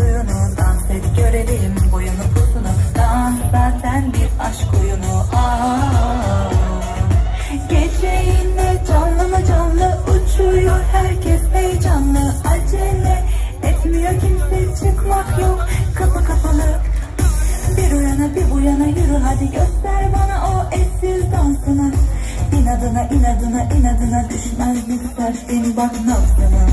suyunu Dans et görelim boyunu pusunu Dans zaten bir aşk oyunu Aa, Gece yine canlı mı canlı Uçuyor herkes heyecanlı. Acele etmiyor kimse çıkmak yok. Kapı kapalı. Bir o bir bu yürü. Hadi göster bana o etsiz dansını. İnadına inadına inadına düşmez bir sert beni bak nabzına.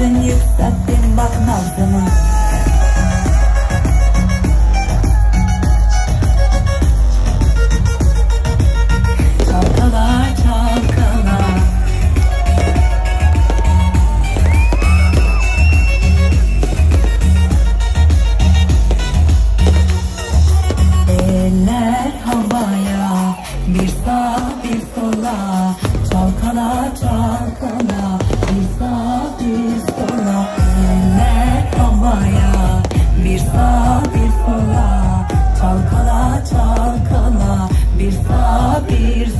Yükselttin yükselttin bak nazımı Çalkala havaya Bir sağ bir sola. Çalkala çalkala bir